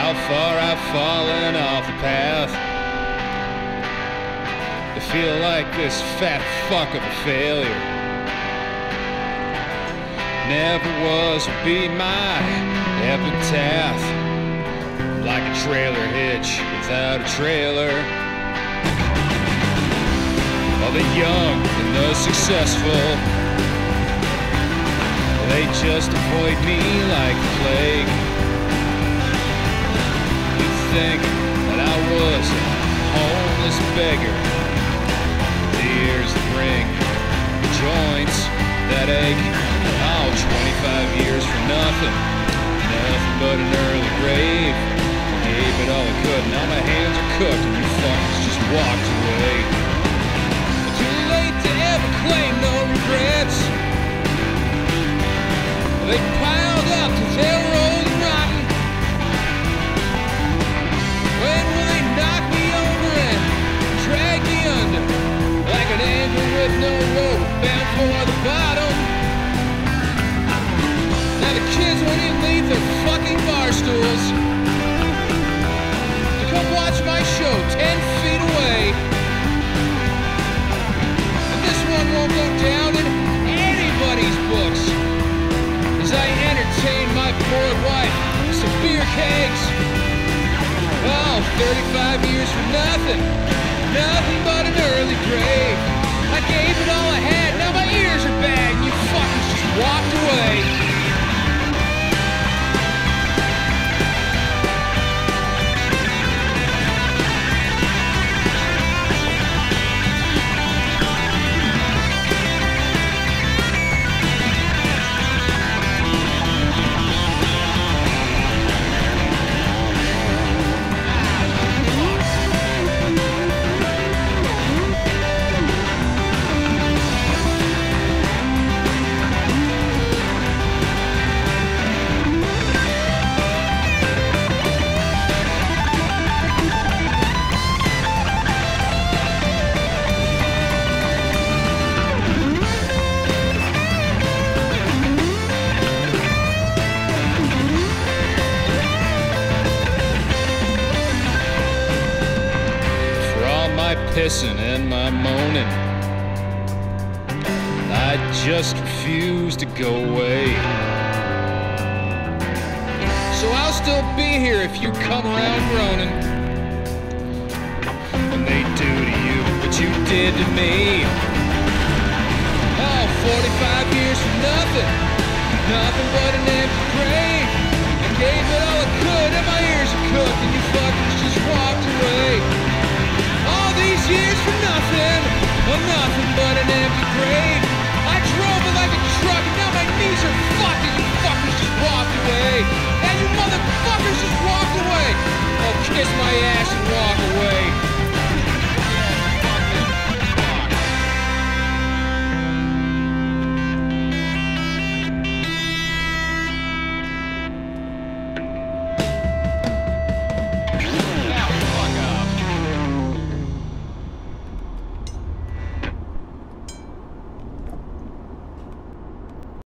I've fallen off the path. I feel like this fat fuck of a failure. Never was will be my epitaph. Like a trailer hitch without a trailer. All the young and the successful, they just avoid me like the plague. Beggar. The ears that ring, the joints that ache. Oh, 25 years for nothing, nothing but an early grave. Gave it all I could, now my hands are cooked and you fuckers just walked away. Too late to ever claim no regrets. They piled up to were 35 years for nothing, nothing but an early grave. I gave it all my pissing and my moaning. I just refuse to go away. So I'll still be here if you come around groaning. And they do to you what you did to me. Oh, 45 years for nothing. Nothing but an empty. Nothing but an empty grave. I drove it like a truck, and now my knees are fucked,